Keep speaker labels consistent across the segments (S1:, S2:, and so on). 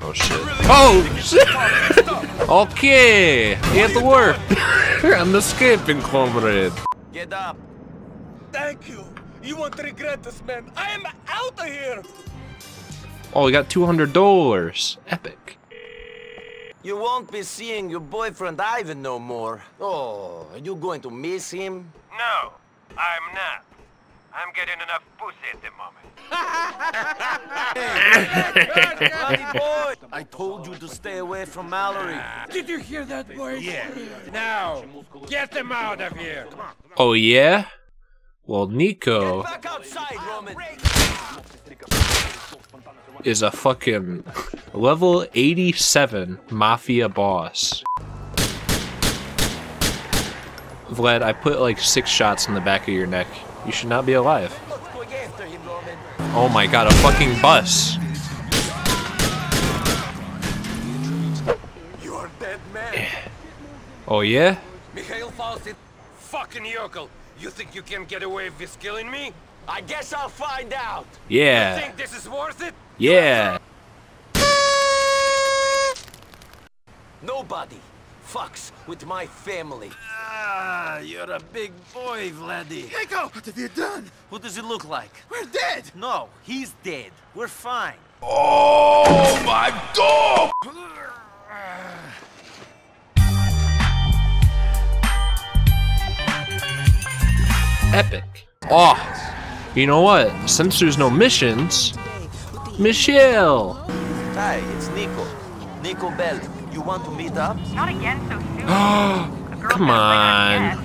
S1: Oh shit. Oh shit! okay! It worked! I'm escaping, comrade.
S2: Get up.
S3: Thank you. You won't regret this, man. I am out of here.
S1: Oh, we got $200. Epic.
S2: You won't be seeing your boyfriend Ivan no more. Oh, are you going to miss him?
S4: No, I'm not. I'm getting enough pussy at the moment.
S2: Bloody boy! I told you to stay away from Mallorie.
S3: Did you hear that, boy?
S4: Yeah. Now, get them out of here.
S1: Oh yeah? Well, Niko
S2: Back outside, Roman.
S1: is a fucking level 87 mafia boss. Vlad, I put like six shots in the back of your neck. You should not be alive.
S2: Let's go after him, Roman.
S1: Oh my god, a fucking bus.
S2: You're dead man.
S1: Oh yeah?
S4: Mikhail Faustin, fucking yokel. You think you can get away with killing me?
S2: I guess I'll find out.
S1: Yeah.
S4: Think this is worth it?
S1: Yeah.
S2: Nobody fucks with my family.
S4: Ah, you're a big boy, Vladdy.
S3: Niko, what have you done?
S2: What does it look like?
S3: We're dead.
S2: No, he's dead. We're fine.
S1: Oh my god! Epic. Oh, you know what? Since there's no missions, Michelle.
S2: Hi, it's Niko. Niko Bell. You want to meet up?
S5: Not again so soon.
S1: Come on.
S5: not yet?"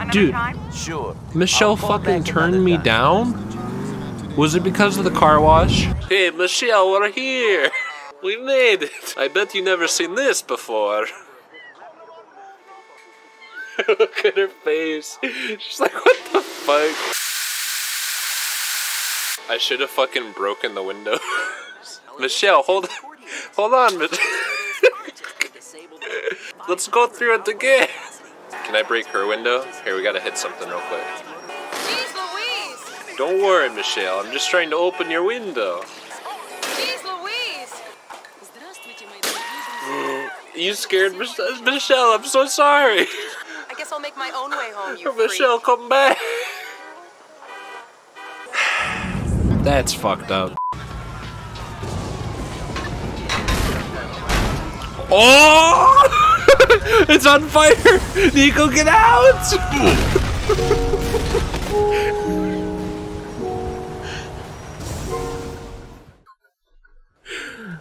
S5: Another
S1: Dude.
S2: Sure.
S1: Michelle fucking turned me
S2: time.
S1: down? Was it because of the car wash? Hey, Michelle, we're here. We made it. I bet you never seen this before. Look at her face. She's like, what the fuck? I should have fucking broken the window. Michelle, hold, Hold on, but let's go through it again. Can I break her window? Here, we gotta hit something real quick.
S6: Jeez Louise!
S1: Don't worry, Michelle. I'm just trying to open your window.
S6: Jeez Louise!
S1: you scared Mich Michelle? I'm so sorry.
S6: I guess I'll make my own way home. You
S1: Michelle, freak. come back. That's fucked up. Oh! it's on fire! Niko, get out!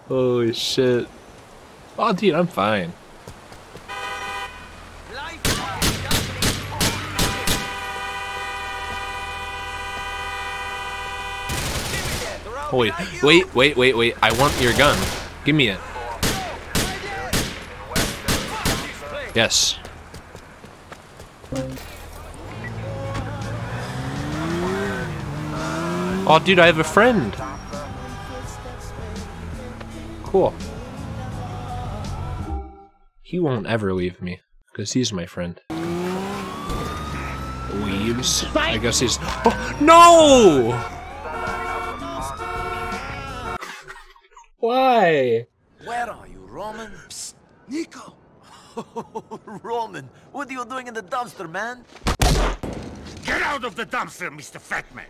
S1: Holy shit. Oh, dude, I'm fine. Wait, wait, wait, wait, wait. I want your gun. Give me it. Yes. Oh, dude, I have a friend. Cool. He won't ever leave me, because he's my friend. Weaves. I guess he's. Oh, no! Why?
S2: Where are you, Roman? Psst, Niko. Roman, what are you doing in the dumpster, man?
S4: Get out of the dumpster, Mr. Fatman.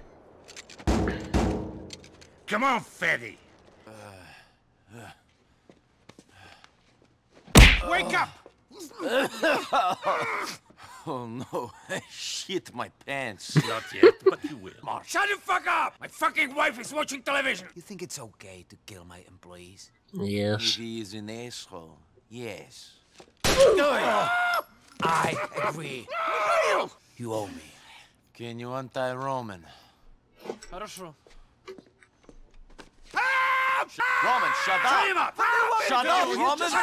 S4: Come on, fatty. Wake up!
S2: Oh no, I shit my pants.
S4: Not yet, but you will. Shut the fuck up! My fucking wife is watching television.
S2: You think it's okay to kill my employees?
S1: Yes.
S2: If he is an asshole, yes.
S4: I agree.
S2: You owe me. Can you untie Roman?
S4: Хорошо.
S2: Roman, shut up!
S4: him up!
S2: Shut up, Roman! Roman, shut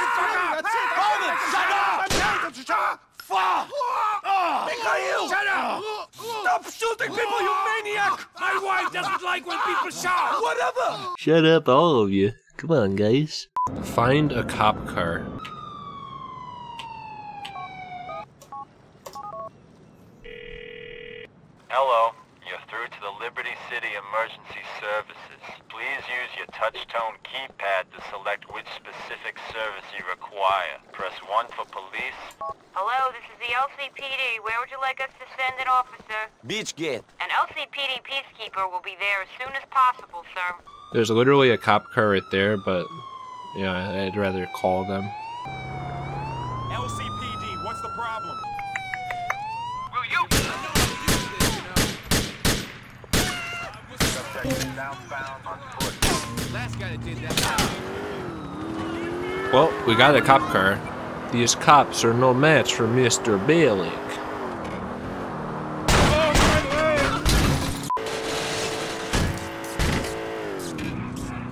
S2: up!
S4: Fuck! Mikhail! Shut up! Stop shooting people, you maniac! My wife doesn't like when people shout! Whatever!
S1: Shut up, all of you. Come on, guys. Find a cop car.
S7: Service you require. Press 1 for police.
S5: Hello, this is the LCPD. Where would you like us to send an officer?
S2: Beachgate.
S5: An LCPD peacekeeper will be there as soon as possible, sir.
S1: There's literally a cop car right there, but yeah, I'd rather call them.
S4: LCPD, what's the problem?
S3: Will you?
S1: Well, we got a cop car. These cops are no match for Mr. Bellic.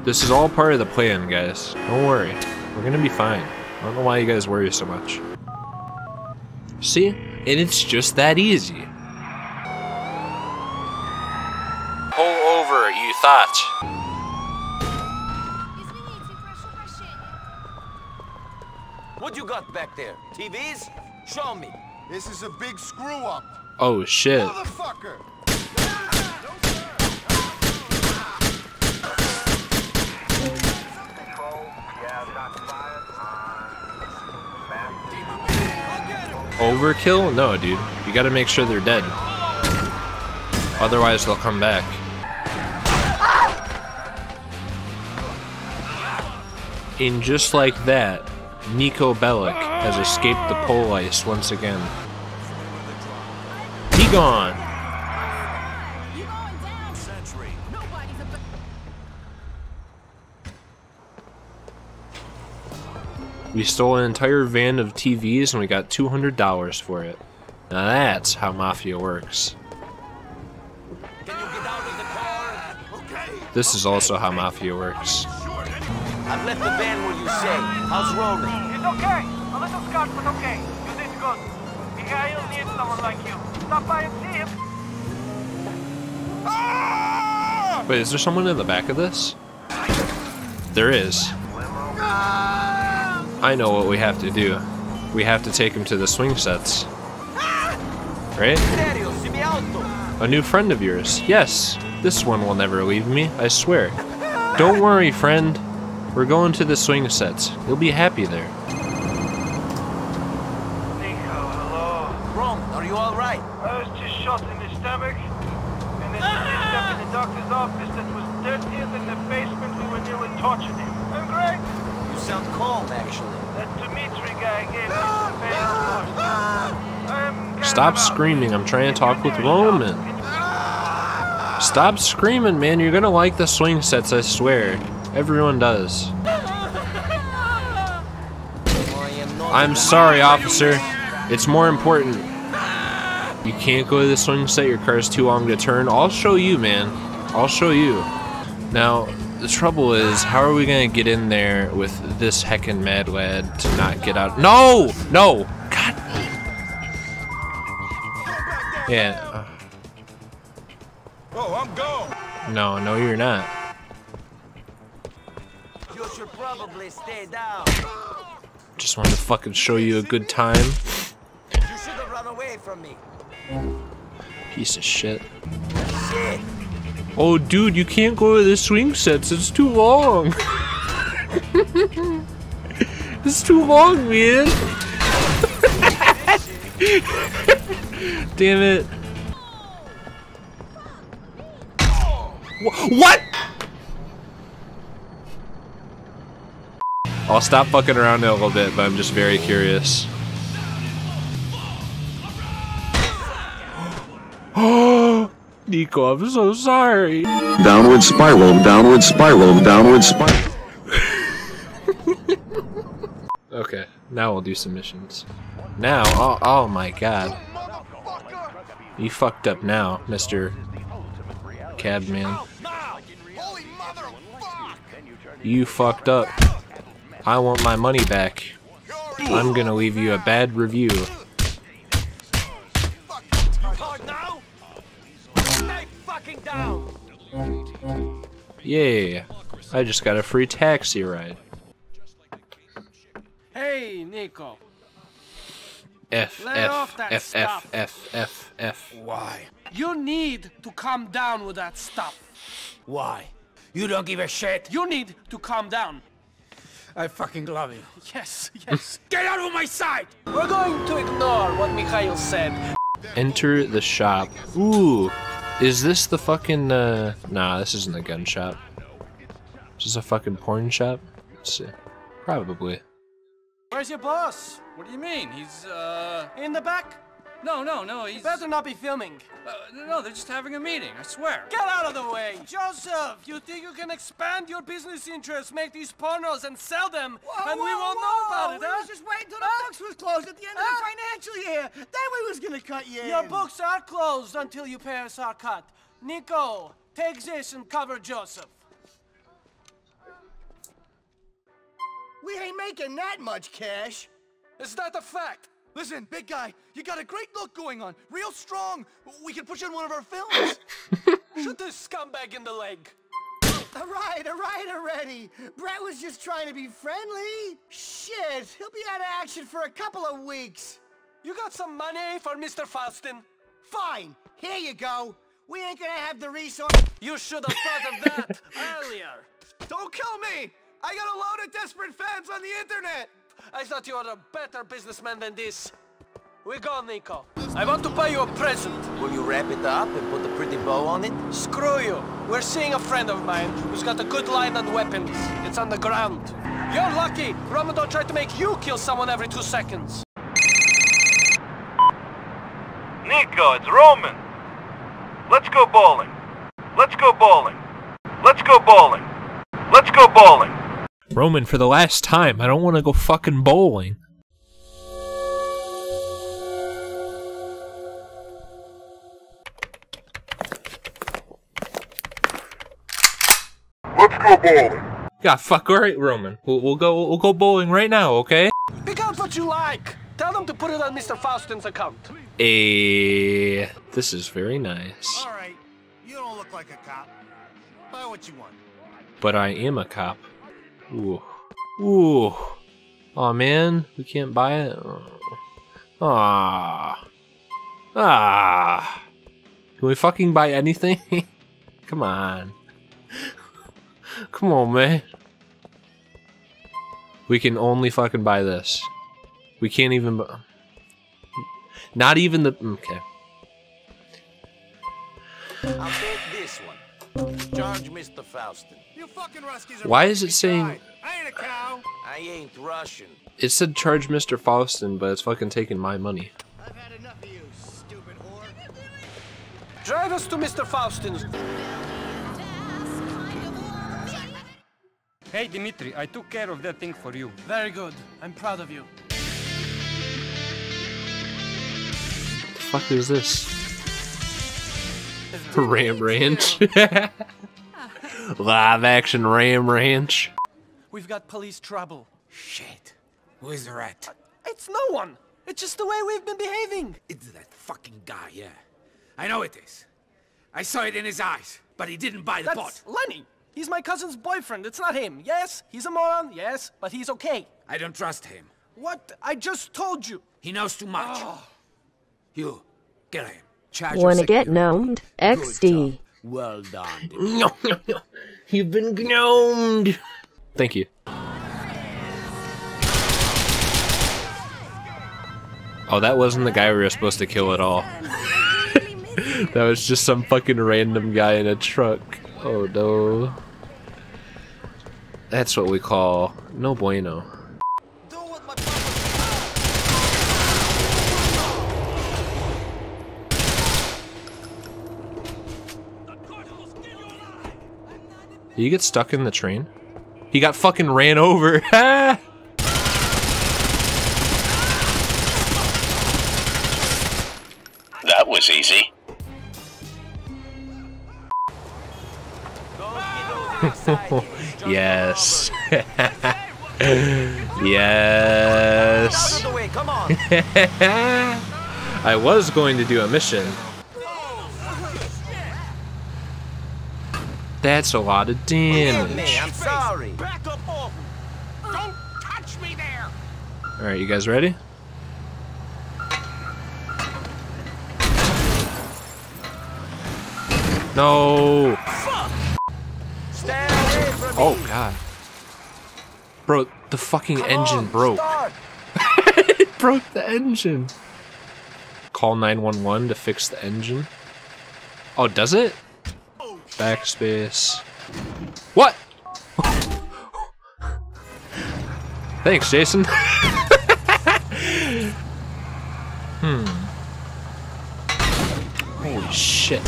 S1: This is all part of the plan, guys. Don't worry. We're gonna be fine. I don't know why you guys worry so much. See? And it's just that easy. Pull over, you thought.
S2: What you got back there? TVs? Show me.
S8: This is a big screw up.
S1: Oh shit.
S8: Motherfucker!
S1: Overkill? No, dude. You gotta make sure they're dead. Otherwise, they'll come back. And just like that, Niko Bellic has escaped the pole ice once again. Be gone! We stole an entire van of TVs and we got $200 for it. Now that's how Mafia works. This is also how Mafia works.
S2: I've left the van where you say. How's Roman?
S3: It's okay. A little scarred, but okay. You did good. Mikhail needs someone like you. Stop by and see him. Ah!
S1: Wait, is there someone in the back of this? There is. I know what we have to do. We have to take him to the swing sets. Right?
S2: Serio, si mi auto.
S1: A new friend of yours. Yes, this one will never leave me, I swear. Don't worry, friend. We're going to the swing sets. You'll be happy there.
S3: Niko, hello.
S2: Rom, are you all right?
S3: I was just shot in the stomach. And then he up in the doctor's office that was dirtier than the basement we were nearly tortured in. I'm great.
S2: You sound calm, actually.
S3: That Dimitri guy gave me some ah! painkillers. Ah! I'm
S1: Stop screaming. I'm trying to talk with Roman. Stop screaming, man. You're gonna like the swing sets, I swear. Everyone does.
S2: I am
S1: sorry, officer. It's more important. You can't go to the swing set, your car's too long to turn. I'll show you, man. I'll show you. Now, the trouble is, how are we gonna get in there with this heckin' mad lad to not get out? No! No! God! Yeah.
S8: Oh, I'm gone.
S1: No, no, you're not.
S2: Probably stay down.
S1: Just wanted to fucking show you a good time.
S2: You should have run away from me.
S1: Piece of shit.
S2: Shit.
S1: Oh, dude, you can't go to the swing sets. It's too long. it's too long, man. Damn it. What? I'll stop fucking around a little bit, but I'm just very curious. Niko, I'm so sorry.
S9: Downward spiral, downward spiral, downward spiral.
S1: Okay, now we'll do some missions. Now, oh, oh my god. You fucked up now, Mr. Cabman. You fucked up. I want my money back. I'm gonna leave you a bad review.
S2: Hard now? Stay fucking down.
S1: Yeah, I just got a free taxi ride.
S10: Hey, Niko.
S1: F, F, F, F. F, F, F.
S8: Why?
S10: You need to calm down with that stuff.
S2: Why?
S4: You don't give a shit. You need to calm down. I fucking love you.
S3: Yes, yes.
S4: Get out of my sight!
S3: We're going to ignore what Mikhail said.
S1: Enter the shop. Ooh. Is this the fucking, uh... Nah, this isn't a gun shop. Is this a fucking porn shop? Let's see. Probably.
S3: Where's your boss?
S4: What do you mean? He's, uh...
S3: In the back?
S4: No, no, no, he's...
S3: Better not be filming.
S4: Uh, no, they're just having a meeting, I swear.
S3: Get out of the way! Joseph, you think you can expand your business interests, make these pornos and sell them, and we won't know about it,
S10: we
S3: huh?
S10: was just waiting till the books was closed at the end of the financial year. Then we was gonna cut you
S3: Your
S10: in.
S3: books are closed until you pay us our cut. Niko, take this and cover Joseph.
S10: We ain't making that much cash.
S3: Is that a fact?
S8: Listen, big guy, you got a great look going on. Real strong. We can put you in one of our films.
S3: Shoot this scumbag in the leg.
S10: All right, all right already. Brett was just trying to be friendly. Shit, he'll be out of action for a couple of weeks.
S3: You got some money for Mr. Faustin?
S10: Fine, here you go. We ain't gonna have the resource.
S3: You should have thought of that earlier.
S8: Don't kill me. I got a load of desperate fans on the internet.
S3: I thought you were a better businessman than this. We go, Niko. I want to buy you a present.
S2: Will you wrap it up and put a pretty bow on it?
S3: Screw you. We're seeing a friend of mine who's got a good line on weapons. It's on the ground. You're lucky. Ramadan tried to make you kill someone every two seconds.
S7: Niko, it's Roman. Let's go bowling. Let's go bowling. Let's go bowling. Let's go bowling.
S1: Roman, for the last time, I don't want to go fucking bowling.
S7: Let's go bowling.
S1: Yeah, fuck. All right, Roman. We'll, we'll go. We'll go bowling right now. Okay.
S3: Pick out what you like. Tell them to put it on Mr. Faustin's account.
S1: Eh, this is very nice.
S8: All right, you don't look like a cop. Buy what you want.
S1: But I am a cop. Ooh. Ooh. oh man, we can't buy it. Ah. Ah. Can we fucking buy anything? Come on. Come on, man. We can only fucking buy this. We can't even. Not even the. Okay.
S2: I'll take this one. Charge Mr. Faustin.
S8: You fucking Ruskies are
S1: Why is it saying-
S8: I ain't a cow.
S2: I ain't Russian.
S1: It said charge Mr. Faustin, but it's fucking taking my money.
S10: I've had enough of you, stupid whore.
S3: Drive us to Mr. Faustin's.
S4: Hey, Dimitri, I took care of that thing for you.
S3: Very good. I'm proud of you.
S1: What the fuck is this? Ram Ranch. Live action Ram Ranch.
S3: We've got police trouble.
S4: Shit. Who is the rat?
S3: It's no one. It's just the way we've been behaving.
S4: It's that fucking guy, yeah. I know it is. I saw it in his eyes, but he didn't buy the
S3: That's
S4: pot.
S3: Lenny. He's my cousin's boyfriend. It's not him. Yes, he's a moron. Yes, but he's okay.
S4: I don't trust him.
S3: What? I just told you.
S4: He knows too much. Ah. You, get him. Charge
S11: Wanna
S4: your
S11: get gnomed? XD.
S4: Well done.
S1: You've been gnomed. Thank you. Oh, that wasn't the guy we were supposed to kill at all. that was just some fucking random guy in a truck. Oh no. That's what we call no bueno.
S2: Do what my papa
S1: Did you get stuck in the train? He got fucking ran over.
S9: That was easy.
S1: yes. Yes.
S2: of the way, come on.
S1: I was going to do a mission. That's a lot of damage.
S2: I'm sorry.
S8: Back up off. Don't touch me there.
S1: Alright, you guys ready? No! Oh god. Bro, the fucking
S2: Come
S1: engine
S2: on,
S1: broke. it broke the engine. Call 911 to fix the engine. Oh, does it? Backspace. What? Thanks, Jason. hmm. Holy shit.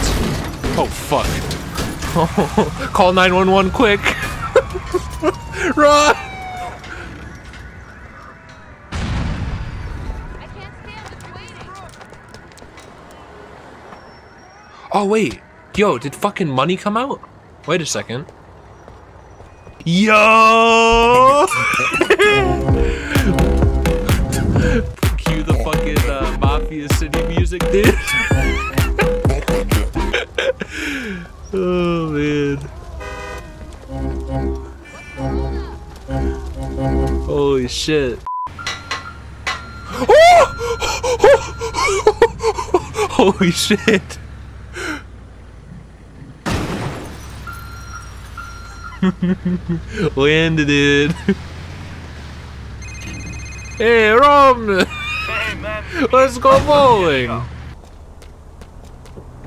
S1: Oh, fuck. Call 911 quick. Run! Oh wait, yo, did fucking money come out? Wait a second. Yo! Cue the fucking uh, Mafia City music, dude. oh man. Holy shit. Holy shit. Landed it. hey, Rom!
S7: Hey, man.
S1: Let's go bowling!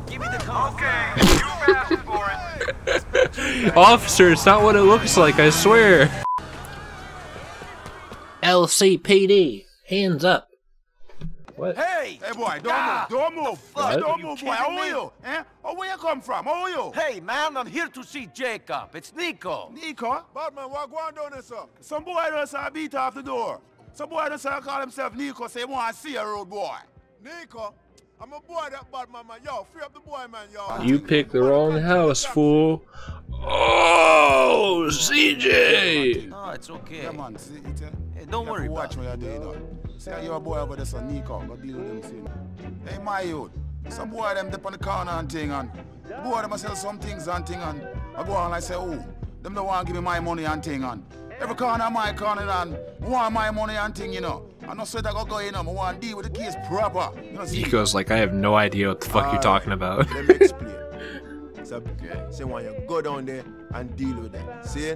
S2: Give me the.
S7: Okay, you asked for it.
S1: Officer, it's not what it looks like, I swear. LCPD, hands up. What?
S2: Hey!
S4: Hey boy, don't
S2: Ah,
S4: move, don't move.
S1: What?
S4: Hey, don't
S2: You
S4: move, boy.
S2: kidding
S4: How are you? Eh? Oh, where you come from? How are you?
S2: Hey, man, I'm here to see Jacob. It's Niko.
S4: Niko? Badman, what going down there, sir? Some boy just uh, beat off the door. Some boy just uh, call himself Niko, say want to see a road boy. Niko? I'm a boy that bad man, man. Yo, free up the boy, man, yo.
S1: You picked the wrong house, fool. Oh, CJ!
S2: No, it's okay.
S4: Yeah, man, see, it, uh,
S2: Hey, don't
S4: you have
S2: worry
S4: to watch what you're doing, you how your boy over there, Niko, go deal with them, see. Hey, my youth, some boy them dip on the corner and thing, and the boy them sell some things and thing, and I go on and I say, oh, them don't want to give me my money and thing, and every corner my corner, and want my money and thing, you know. I know sweat I go go, you know, I want to deal with the case proper. You know, see?
S1: Niko's like, I have no idea what the fuck you're talking about.
S11: Let me explain. So, okay. Say when you go down there and deal with them. See?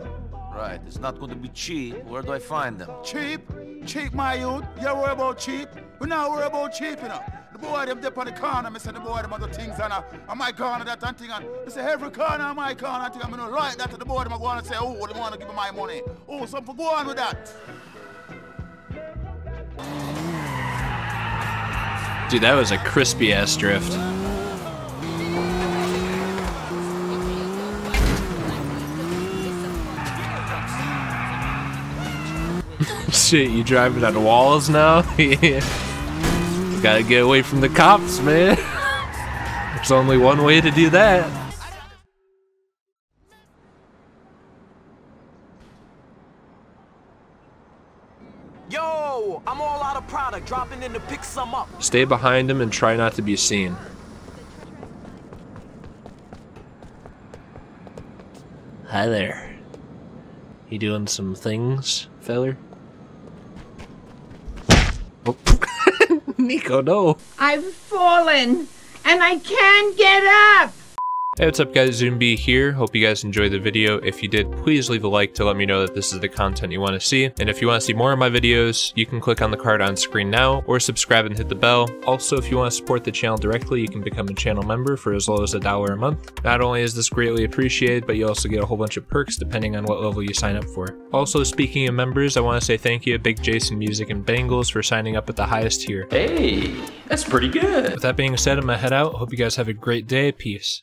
S2: Right, it's not going to be cheap. Where do I find them?
S4: Cheap? Cheap, my youth? You worry about cheap? We not worry about cheap, you know. The boy them dip on the corner, me say the boy them other things and uh, on my corner that and thing and me say every corner on my corner and thing. I'm gonna like that to the boy them go on and say, oh, they wanna give me my money. Oh, something go on with that.
S1: Dude, that was a crispy ass drift. Shit, you driving on walls now? yeah. Gotta get away from the cops, man. There's only one way to do that.
S3: Yo, I'm all out of product, dropping in to pick some up.
S1: Stay behind him and try not to be seen. Hi there. You doing some things, feller? Niko, no.
S12: I've fallen and I can't get up.
S1: Hey, what's up guys, Zoomb here. Hope you guys enjoyed the video. If you did, please leave a like to let me know that this is the content you want to see. And if you want to see more of my videos, you can click on the card on screen now or subscribe and hit the bell. Also, if you want to support the channel directly, you can become a channel member for as low as a dollar a month. Not only is this greatly appreciated, but you also get a whole bunch of perks depending on what level you sign up for. Also, speaking of members, I want to say thank you to Big Jason Music and Bengals for signing up at the highest tier.
S13: Hey, that's pretty good.
S1: With that being said, I'm gonna head out. Hope you guys have a great day. Peace.